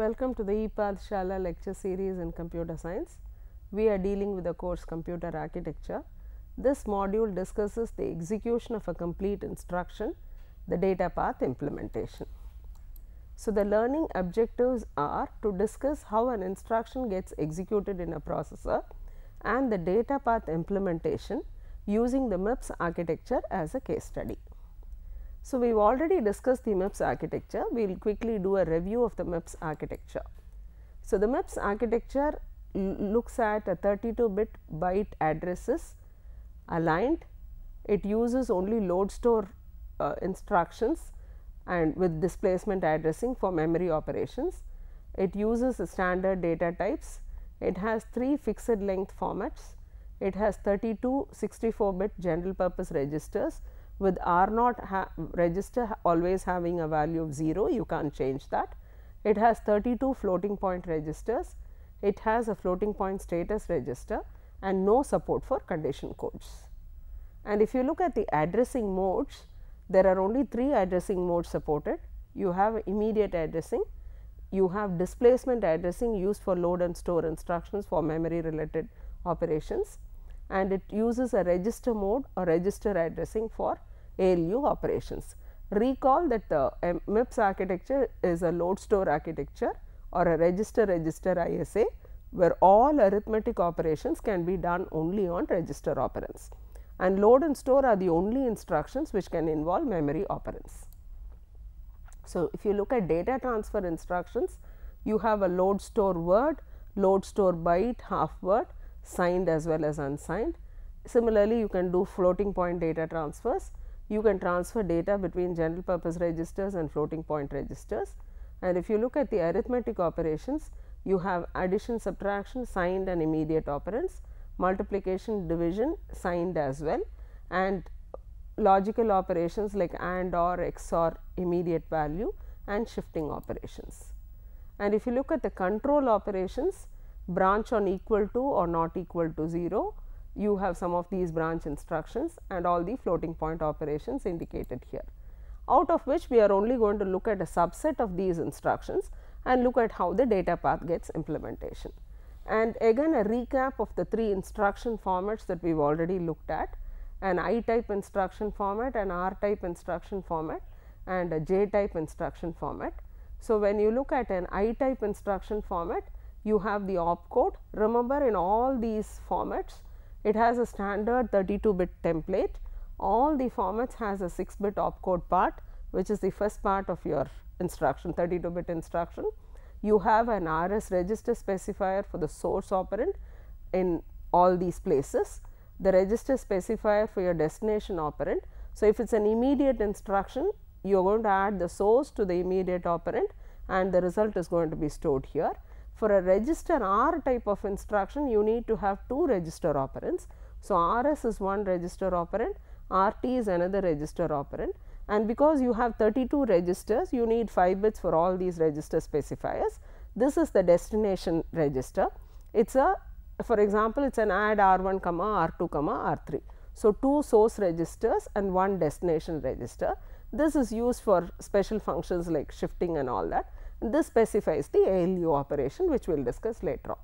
Welcome to the ePath Shala lecture series in computer science. We are dealing with the course computer architecture. This module discusses the execution of a complete instruction, the data path implementation. So, the learning objectives are to discuss how an instruction gets executed in a processor and the data path implementation using the MIPS architecture as a case study. So, we have already discussed the MIPS architecture, we will quickly do a review of the MIPS architecture. So, the MIPS architecture looks at a 32 bit byte addresses aligned, it uses only load store uh, instructions and with displacement addressing for memory operations. It uses standard data types, it has 3 fixed length formats, it has 32 64 bit general purpose registers with R naught register always having a value of 0 you can't change that. It has 32 floating point registers, it has a floating point status register and no support for condition codes. And if you look at the addressing modes, there are only 3 addressing modes supported. You have immediate addressing, you have displacement addressing used for load and store instructions for memory related operations and it uses a register mode or register addressing for ALU operations. Recall that the um, MIPS architecture is a load store architecture or a register register ISA where all arithmetic operations can be done only on register operands and load and store are the only instructions which can involve memory operands. So, if you look at data transfer instructions, you have a load store word, load store byte, half word, signed as well as unsigned. Similarly, you can do floating point data transfers you can transfer data between general purpose registers and floating point registers. And if you look at the arithmetic operations, you have addition, subtraction, signed and immediate operands, multiplication, division, signed as well and logical operations like AND or XOR immediate value and shifting operations. And if you look at the control operations, branch on equal to or not equal to 0, you have some of these branch instructions and all the floating point operations indicated here. Out of which we are only going to look at a subset of these instructions and look at how the data path gets implementation. And again a recap of the three instruction formats that we have already looked at an I type instruction format, an R type instruction format and a J type instruction format. So, when you look at an I type instruction format, you have the opcode. Remember in all these formats, it has a standard 32 bit template. All the formats has a 6 bit opcode part which is the first part of your instruction 32 bit instruction. You have an RS register specifier for the source operand in all these places, the register specifier for your destination operand. So, if it is an immediate instruction, you are going to add the source to the immediate operand and the result is going to be stored here for a register R type of instruction you need to have two register operands. So, RS is one register operand, RT is another register operand and because you have 32 registers you need 5 bits for all these register specifiers. This is the destination register. It is a for example, it is an add R1 comma R2 comma R3. So, two source registers and one destination register. This is used for special functions like shifting and all that this specifies the ALU operation which we will discuss later on.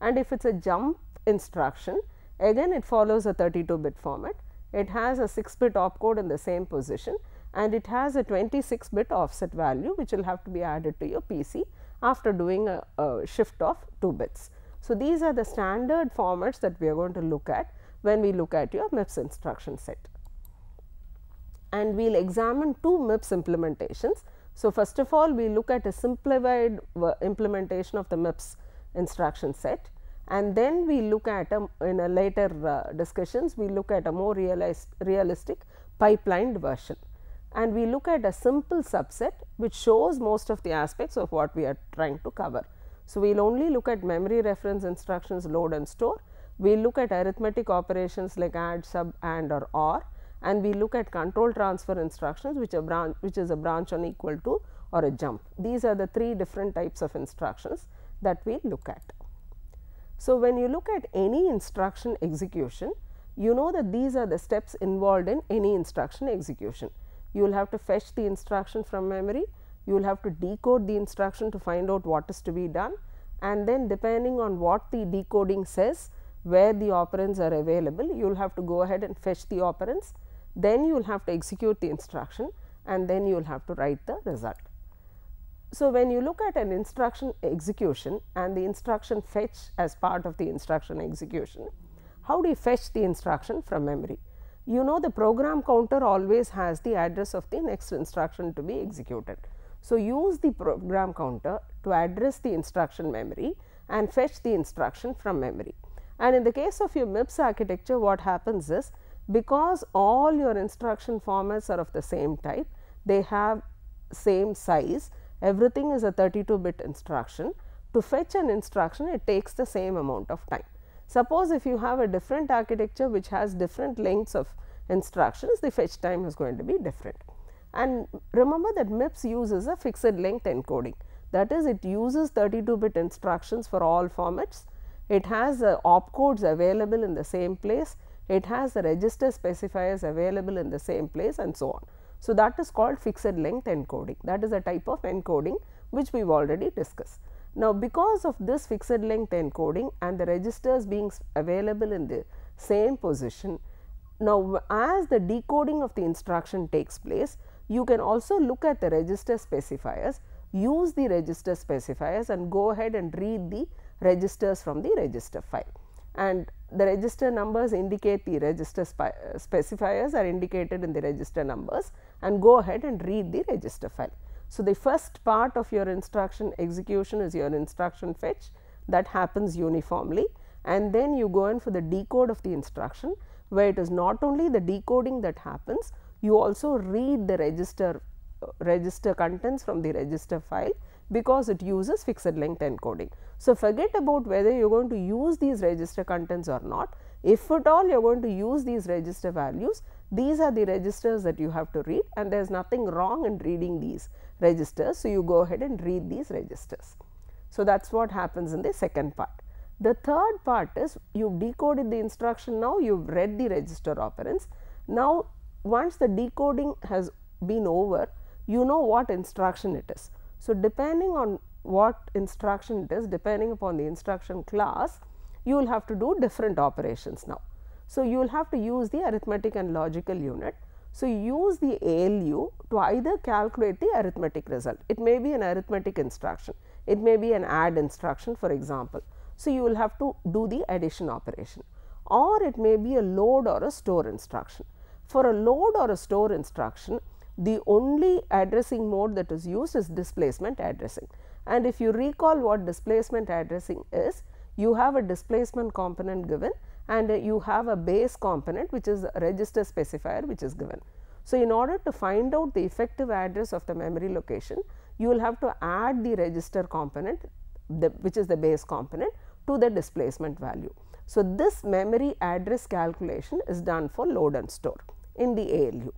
And if it is a jump instruction again it follows a 32 bit format, it has a 6 bit opcode in the same position and it has a 26 bit offset value which will have to be added to your PC after doing a, a shift of 2 bits. So, these are the standard formats that we are going to look at when we look at your MIPS instruction set. And we will examine two MIPS implementations so, first of all we look at a simplified implementation of the MIPS instruction set and then we look at a, in a later uh, discussions we look at a more realized, realistic pipelined version. And we look at a simple subset which shows most of the aspects of what we are trying to cover. So, we will only look at memory reference instructions load and store, we will look at arithmetic operations like add, sub, and or OR and we look at control transfer instructions which branch which is a branch on equal to or a jump. These are the three different types of instructions that we look at. So, when you look at any instruction execution, you know that these are the steps involved in any instruction execution. You will have to fetch the instruction from memory, you will have to decode the instruction to find out what is to be done and then depending on what the decoding says where the operands are available you will have to go ahead and fetch the operands then you will have to execute the instruction and then you will have to write the result. So, when you look at an instruction execution and the instruction fetch as part of the instruction execution, how do you fetch the instruction from memory? You know the program counter always has the address of the next instruction to be executed. So, use the program counter to address the instruction memory and fetch the instruction from memory. And in the case of your MIPS architecture what happens is because all your instruction formats are of the same type, they have same size everything is a 32 bit instruction. To fetch an instruction it takes the same amount of time. Suppose if you have a different architecture which has different lengths of instructions the fetch time is going to be different. And remember that MIPS uses a fixed length encoding that is it uses 32 bit instructions for all formats. It has the opcodes available in the same place, it has the register specifiers available in the same place and so on. So, that is called fixed length encoding that is a type of encoding which we have already discussed. Now, because of this fixed length encoding and the registers being available in the same position, now as the decoding of the instruction takes place, you can also look at the register specifiers, use the register specifiers and go ahead and read the registers from the register file. And the register numbers indicate the register specifiers are indicated in the register numbers and go ahead and read the register file. So, the first part of your instruction execution is your instruction fetch that happens uniformly and then you go in for the decode of the instruction where it is not only the decoding that happens, you also read the register uh, register contents from the register file because it uses fixed length encoding. So, forget about whether you are going to use these register contents or not. If at all you are going to use these register values, these are the registers that you have to read and there is nothing wrong in reading these registers. So, you go ahead and read these registers. So, that is what happens in the second part. The third part is you have decoded the instruction now, you have read the register operands. Now, once the decoding has been over, you know what instruction it is. So, depending on what instruction it is, depending upon the instruction class, you will have to do different operations now. So, you will have to use the arithmetic and logical unit. So, use the ALU to either calculate the arithmetic result. It may be an arithmetic instruction, it may be an add instruction for example. So, you will have to do the addition operation or it may be a load or a store instruction. For a load or a store instruction, the only addressing mode that is used is displacement addressing. And if you recall what displacement addressing is, you have a displacement component given and you have a base component which is a register specifier which is given. So, in order to find out the effective address of the memory location, you will have to add the register component the, which is the base component to the displacement value. So, this memory address calculation is done for load and store in the ALU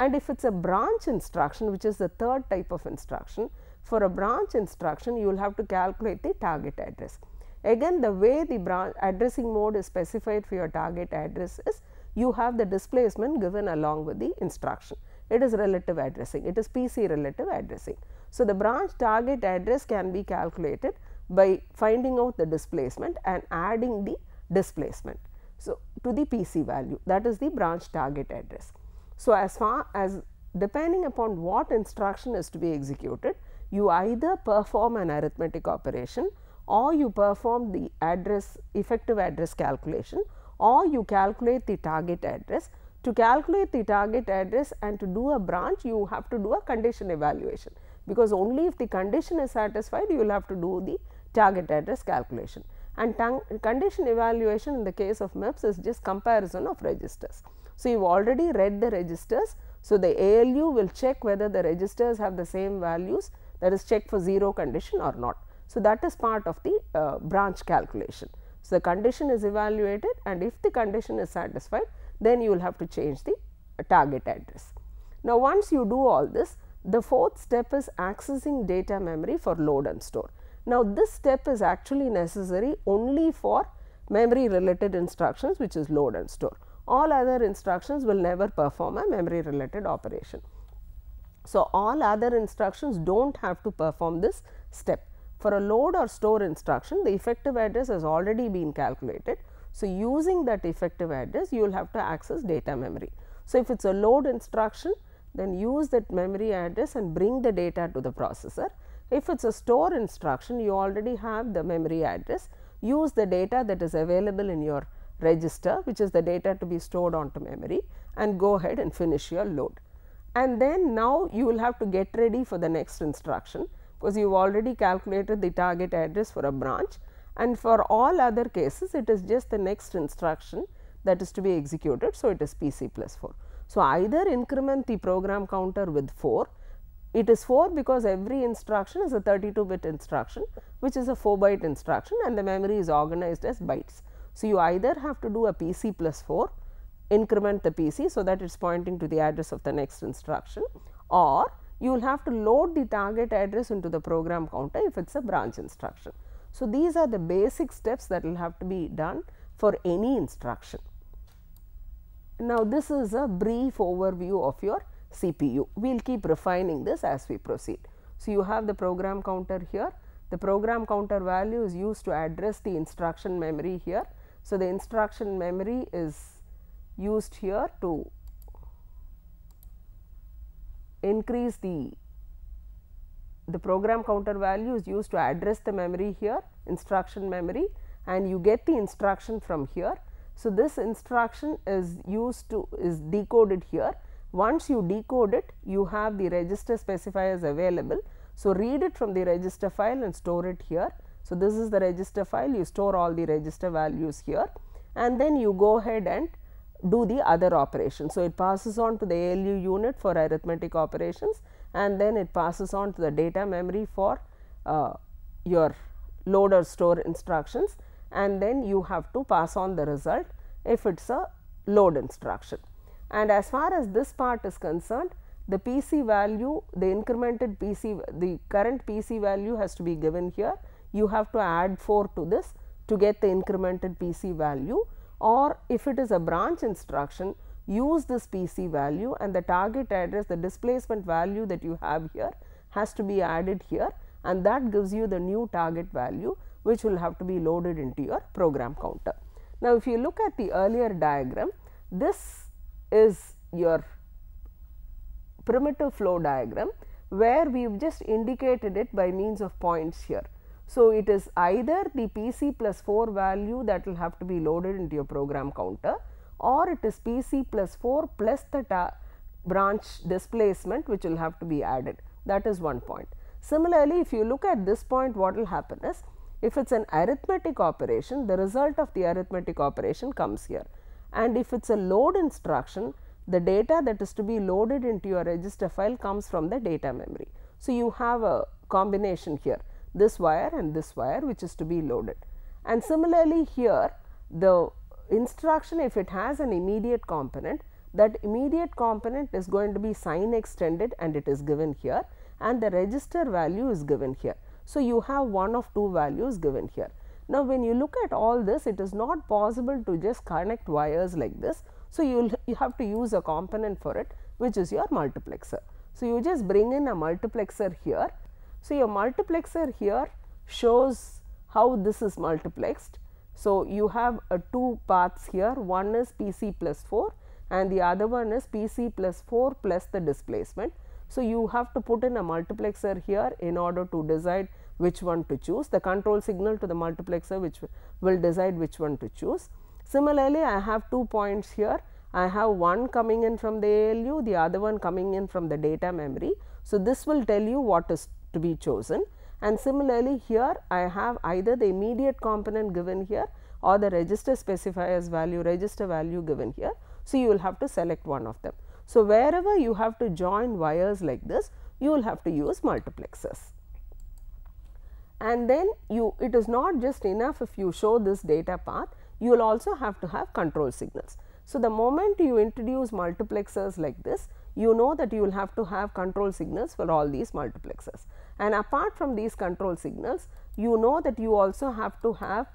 and if it is a branch instruction which is the third type of instruction for a branch instruction you will have to calculate the target address. Again the way the branch addressing mode is specified for your target address is you have the displacement given along with the instruction. It is relative addressing, it is PC relative addressing. So, the branch target address can be calculated by finding out the displacement and adding the displacement. So, to the PC value that is the branch target address. So, as far as depending upon what instruction is to be executed, you either perform an arithmetic operation or you perform the address effective address calculation or you calculate the target address. To calculate the target address and to do a branch you have to do a condition evaluation because only if the condition is satisfied you will have to do the target address calculation and condition evaluation in the case of MIPS is just comparison of registers. So, you have already read the registers. So, the ALU will check whether the registers have the same values that is check for 0 condition or not. So, that is part of the uh, branch calculation. So, the condition is evaluated and if the condition is satisfied then you will have to change the uh, target address. Now, once you do all this the fourth step is accessing data memory for load and store. Now, this step is actually necessary only for memory related instructions which is load and store all other instructions will never perform a memory related operation. So, all other instructions do not have to perform this step. For a load or store instruction, the effective address has already been calculated. So, using that effective address, you will have to access data memory. So, if it is a load instruction, then use that memory address and bring the data to the processor. If it is a store instruction, you already have the memory address, use the data that is available in your register, which is the data to be stored onto memory and go ahead and finish your load. And then now you will have to get ready for the next instruction, because you have already calculated the target address for a branch and for all other cases it is just the next instruction that is to be executed. So, it is P c plus 4. So, either increment the program counter with 4, it is 4 because every instruction is a 32 bit instruction which is a 4 byte instruction and the memory is organized as bytes. So, you either have to do a PC 4 increment the P c. So, that it is pointing to the address of the next instruction or you will have to load the target address into the program counter if it is a branch instruction. So, these are the basic steps that will have to be done for any instruction. Now, this is a brief overview of your CPU. We will keep refining this as we proceed. So, you have the program counter here. The program counter value is used to address the instruction memory here. So, the instruction memory is used here to increase the the program counter value is used to address the memory here instruction memory and you get the instruction from here. So, this instruction is used to is decoded here once you decode it you have the register specifiers available. So, read it from the register file and store it here. So, this is the register file you store all the register values here and then you go ahead and do the other operation. So, it passes on to the ALU unit for arithmetic operations and then it passes on to the data memory for uh, your load or store instructions and then you have to pass on the result if it is a load instruction. And as far as this part is concerned, the PC value, the incremented PC, the current PC value has to be given here. You have to add 4 to this to get the incremented PC value or if it is a branch instruction, use this PC value and the target address the displacement value that you have here has to be added here and that gives you the new target value which will have to be loaded into your program counter. Now, if you look at the earlier diagram, this is your primitive flow diagram where we have just indicated it by means of points here. So, it is either the P c plus 4 value that will have to be loaded into your program counter or it is P c plus 4 plus the branch displacement which will have to be added that is one point. Similarly, if you look at this point what will happen is if it is an arithmetic operation the result of the arithmetic operation comes here and if it is a load instruction the data that is to be loaded into your register file comes from the data memory. So, you have a combination here this wire and this wire which is to be loaded and similarly here the instruction if it has an immediate component that immediate component is going to be sign extended and it is given here and the register value is given here. So, you have one of two values given here. Now, when you look at all this it is not possible to just connect wires like this. So, you will you have to use a component for it which is your multiplexer. So, you just bring in a multiplexer here. So, your multiplexer here shows how this is multiplexed so, you have two paths here one is P c plus 4 and the other one is P c plus 4 plus the displacement. So, you have to put in a multiplexer here in order to decide which one to choose the control signal to the multiplexer which will decide which one to choose. Similarly, I have two points here I have one coming in from the ALU the other one coming in from the data memory. So, this will tell you what is to be chosen and similarly here I have either the immediate component given here or the register specifiers value register value given here. So, you will have to select one of them. So, wherever you have to join wires like this you will have to use multiplexers. And then you it is not just enough if you show this data path you will also have to have control signals. So, the moment you introduce multiplexers like this you know that you will have to have control signals for all these multiplexers. And apart from these control signals, you know that you also have to have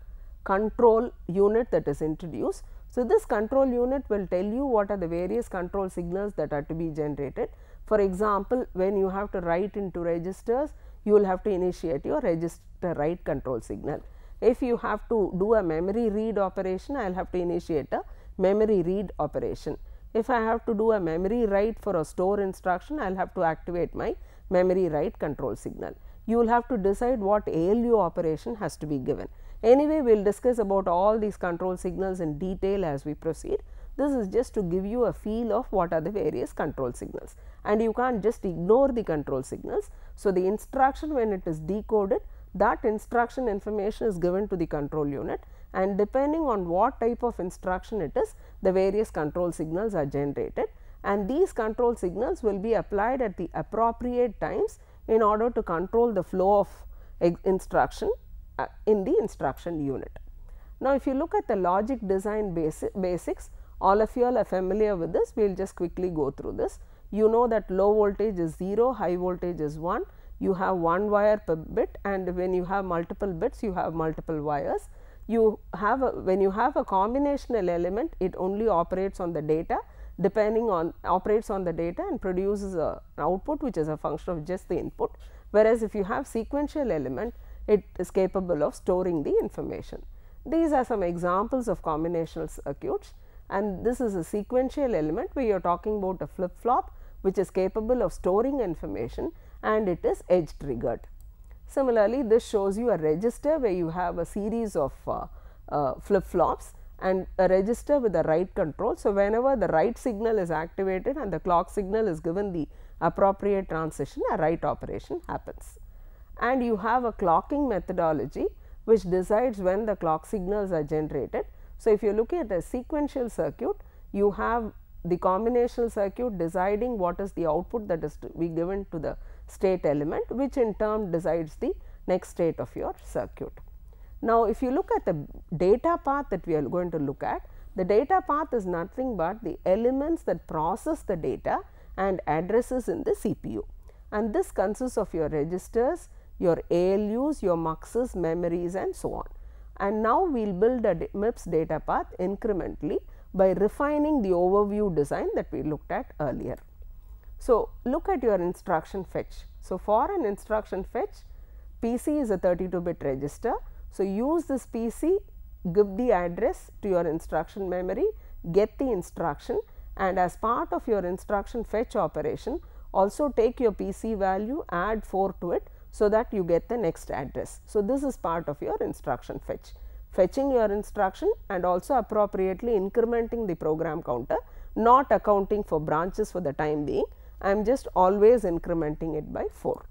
control unit that is introduced. So, this control unit will tell you what are the various control signals that are to be generated For example, when you have to write into registers, you will have to initiate your register write control signal. If you have to do a memory read operation, I will have to initiate a memory read operation. If I have to do a memory write for a store instruction, I will have to activate my memory write control signal. You will have to decide what ALU operation has to be given. Anyway, we will discuss about all these control signals in detail as we proceed. This is just to give you a feel of what are the various control signals and you can't just ignore the control signals. So, the instruction when it is decoded that instruction information is given to the control unit and depending on what type of instruction it is the various control signals are generated and these control signals will be applied at the appropriate times in order to control the flow of instruction uh, in the instruction unit. Now, if you look at the logic design basi basics all of you all are familiar with this we will just quickly go through this. You know that low voltage is 0, high voltage is 1, you have one wire per bit and when you have multiple bits you have multiple wires. You have a, when you have a combinational element it only operates on the data depending on operates on the data and produces a, an output which is a function of just the input. Whereas, if you have sequential element it is capable of storing the information. These are some examples of combinational circuits and this is a sequential element where you are talking about a flip flop which is capable of storing information and it is edge triggered. Similarly, this shows you a register where you have a series of uh, uh, flip flops and a register with a write control. So, whenever the write signal is activated and the clock signal is given the appropriate transition a write operation happens. And you have a clocking methodology which decides when the clock signals are generated. So, if you look at a sequential circuit you have the combinational circuit deciding what is the output that is to be given to the state element which in turn decides the next state of your circuit. Now, if you look at the data path that we are going to look at, the data path is nothing but the elements that process the data and addresses in the CPU. And this consists of your registers, your ALUs, your muxes, memories and so on. And now, we will build a MIPS data path incrementally by refining the overview design that we looked at earlier. So, look at your instruction fetch. So, for an instruction fetch, PC is a 32 bit register. So, use this PC, give the address to your instruction memory, get the instruction and as part of your instruction fetch operation, also take your PC value, add 4 to it, so that you get the next address. So, this is part of your instruction fetch fetching your instruction and also appropriately incrementing the program counter not accounting for branches for the time being I am just always incrementing it by 4.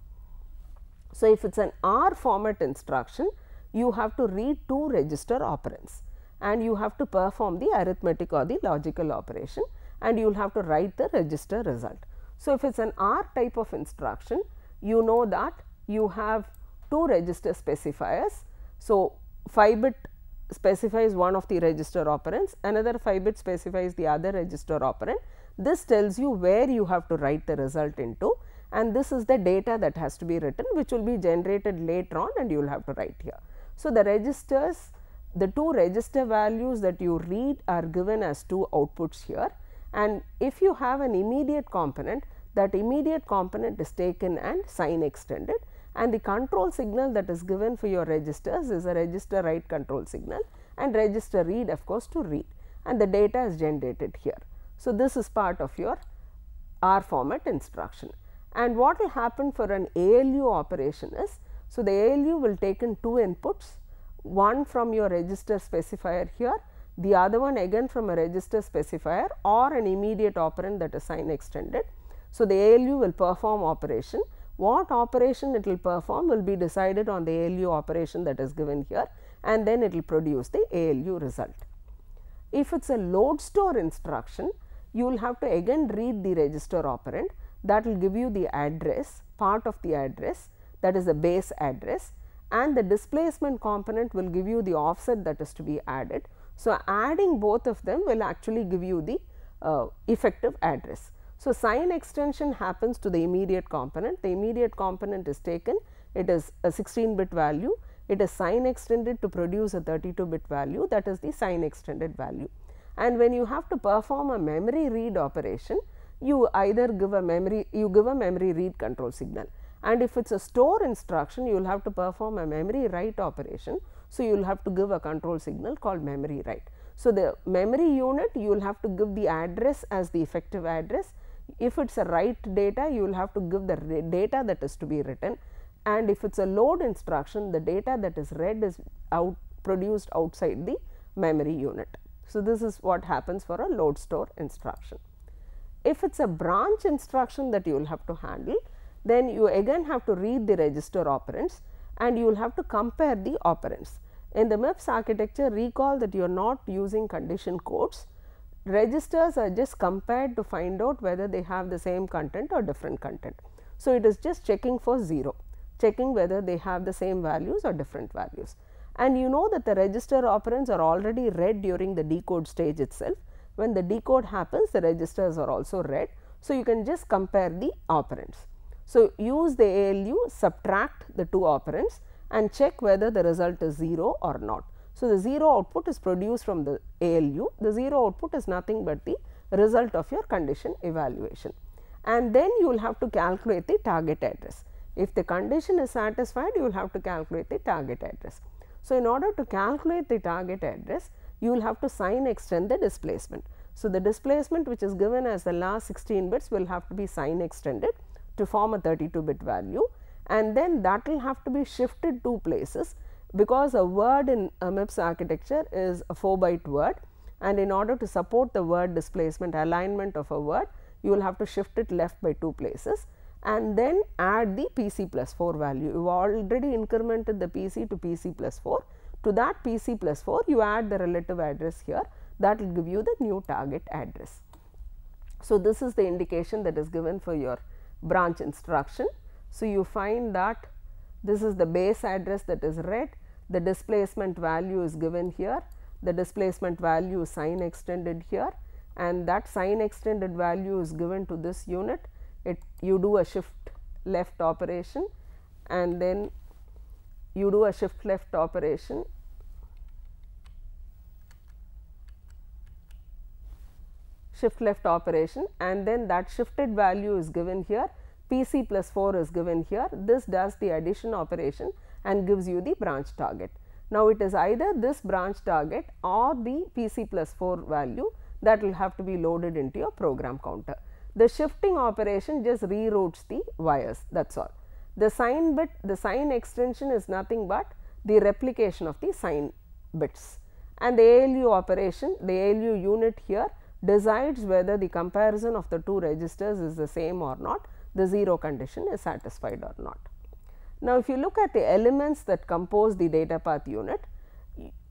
So, if it is an R format instruction you have to read two register operands and you have to perform the arithmetic or the logical operation and you will have to write the register result. So, if it is an R type of instruction you know that you have two register specifiers. So, 5 bit specifies one of the register operands, another 5 bit specifies the other register operand this tells you where you have to write the result into and this is the data that has to be written which will be generated later on and you will have to write here. So, the registers the two register values that you read are given as two outputs here and if you have an immediate component that immediate component is taken and sign extended and the control signal that is given for your registers is a register write control signal and register read of course to read and the data is generated here. So, this is part of your R format instruction and what will happen for an ALU operation is, so the ALU will take in two inputs, one from your register specifier here, the other one again from a register specifier or an immediate operand that is sign extended. So, the ALU will perform operation, what operation it will perform will be decided on the ALU operation that is given here and then it will produce the ALU result. If it is a load store instruction, you will have to again read the register operand that will give you the address part of the address that is the base address and the displacement component will give you the offset that is to be added. So, adding both of them will actually give you the uh, effective address. So, sign extension happens to the immediate component, the immediate component is taken, it is a 16 bit value, it is sign extended to produce a 32 bit value. That is the sign extended value and when you have to perform a memory read operation you either give a memory, you give a memory read control signal and if it is a store instruction you will have to perform a memory write operation. So, you will have to give a control signal called memory write. So, the memory unit you will have to give the address as the effective address. If it is a write data you will have to give the data that is to be written and if it is a load instruction the data that is read is out produced outside the memory unit. So, this is what happens for a load store instruction. If it is a branch instruction that you will have to handle then you again have to read the register operands and you will have to compare the operands. In the MIPS architecture recall that you are not using condition codes, registers are just compared to find out whether they have the same content or different content. So, it is just checking for 0, checking whether they have the same values or different values. And you know that the register operands are already read during the decode stage itself. When the decode happens, the registers are also read. So, you can just compare the operands. So, use the ALU, subtract the two operands and check whether the result is 0 or not. So, the 0 output is produced from the ALU, the 0 output is nothing but the result of your condition evaluation. And then you will have to calculate the target address. If the condition is satisfied, you will have to calculate the target address. So, in order to calculate the target address, you will have to sign extend the displacement. So, the displacement which is given as the last 16 bits will have to be sign extended to form a 32 bit value. And then that will have to be shifted two places because a word in a MIPS architecture is a 4 byte word. And in order to support the word displacement alignment of a word you will have to shift it left by two places and then add the PC plus 4 value. You already incremented the PC to PC plus 4. To that PC plus 4 you add the relative address here that will give you the new target address. So, this is the indication that is given for your branch instruction. So, you find that this is the base address that is read, the displacement value is given here, the displacement value sign extended here and that sign extended value is given to this unit. It you do a shift left operation and then you do a shift left operation shift left operation and then that shifted value is given here PC plus 4 is given here. This does the addition operation and gives you the branch target. Now, it is either this branch target or the PC plus 4 value that will have to be loaded into your program counter. The shifting operation just reroutes the wires that is all. The sign bit, the sign extension is nothing but the replication of the sign bits and the ALU operation, the ALU unit here decides whether the comparison of the two registers is the same or not the 0 condition is satisfied or not. Now, if you look at the elements that compose the data path unit,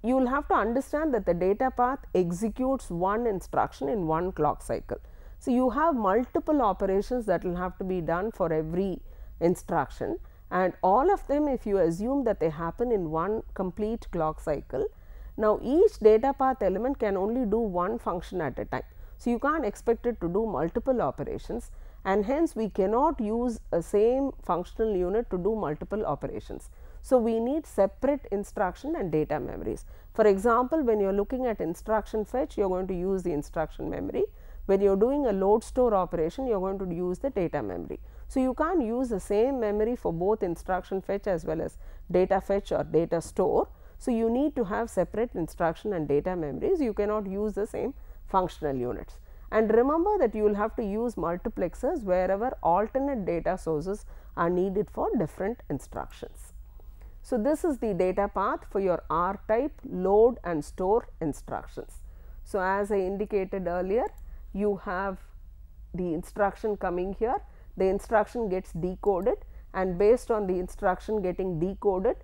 you will have to understand that the data path executes one instruction in one clock cycle. So, you have multiple operations that will have to be done for every instruction and all of them if you assume that they happen in one complete clock cycle. Now, each data path element can only do one function at a time. So, you can't expect it to do multiple operations and hence we cannot use a same functional unit to do multiple operations. So, we need separate instruction and data memories. For example, when you are looking at instruction fetch, you are going to use the instruction memory. When you are doing a load store operation, you are going to use the data memory. So, you can't use the same memory for both instruction fetch as well as data fetch or data store. So, you need to have separate instruction and data memories. You cannot use the same functional units and remember that you will have to use multiplexers wherever alternate data sources are needed for different instructions. So, this is the data path for your R type load and store instructions. So, as I indicated earlier you have the instruction coming here the instruction gets decoded and based on the instruction getting decoded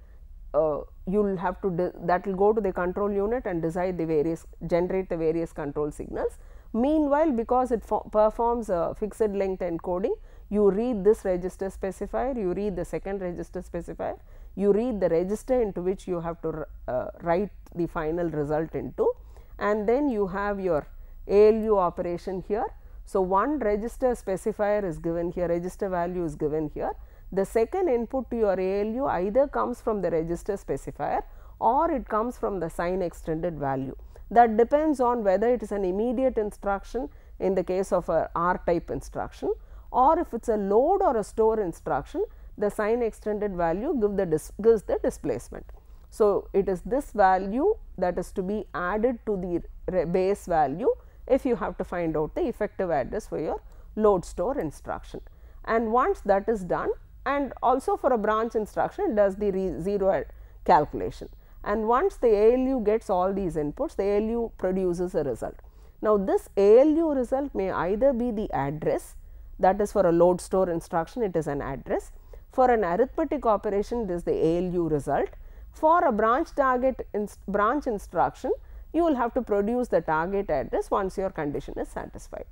uh, you will have to that will go to the control unit and decide the various generate the various control signals. Meanwhile, because it performs a fixed length encoding, you read this register specifier, you read the second register specifier, you read the register into which you have to uh, write the final result into and then you have your ALU operation here. So, one register specifier is given here, register value is given here. The second input to your ALU either comes from the register specifier or it comes from the sign extended value that depends on whether it is an immediate instruction in the case of a R type instruction or if it is a load or a store instruction the sign extended value give the gives the displacement. So, it is this value that is to be added to the base value if you have to find out the effective address for your load store instruction. And once that is done and also for a branch instruction it does the zero calculation and once the ALU gets all these inputs the ALU produces a result. Now, this ALU result may either be the address that is for a load store instruction it is an address. For an arithmetic operation it is the ALU result. For a branch target branch instruction you will have to produce the target address once your condition is satisfied.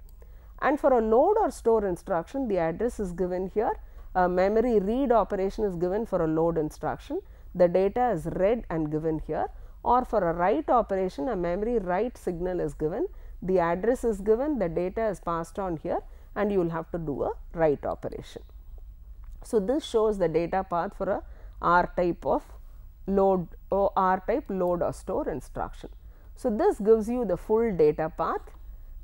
And for a load or store instruction the address is given here a memory read operation is given for a load instruction the data is read and given here or for a write operation a memory write signal is given the address is given the data is passed on here and you will have to do a write operation. So, this shows the data path for a R type of load or R type load or store instruction. So, this gives you the full data path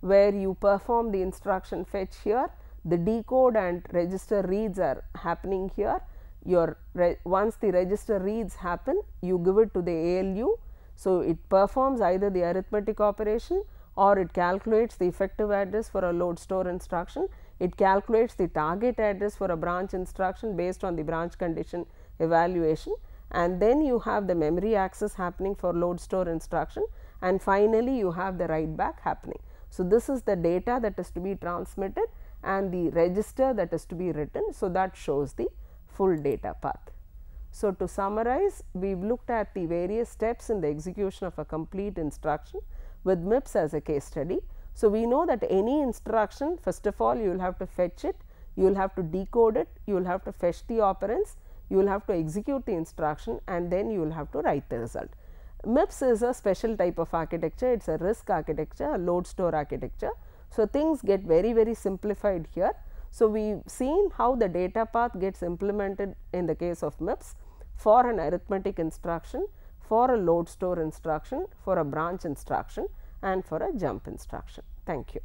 where you perform the instruction fetch here, the decode and register reads are happening here your once the register reads happen you give it to the ALU. So, it performs either the arithmetic operation or it calculates the effective address for a load store instruction. It calculates the target address for a branch instruction based on the branch condition evaluation and then you have the memory access happening for load store instruction and finally, you have the write back happening. So, this is the data that is to be transmitted and the register that is to be written. So, that shows the full data path. So, to summarize we have looked at the various steps in the execution of a complete instruction with MIPS as a case study. So, we know that any instruction first of all you will have to fetch it, you will have to decode it, you will have to fetch the operands, you will have to execute the instruction and then you will have to write the result. MIPS is a special type of architecture, it is a RISC architecture, a load store architecture. So, things get very very simplified here so, we have seen how the data path gets implemented in the case of MIPS for an arithmetic instruction, for a load store instruction, for a branch instruction and for a jump instruction. Thank you.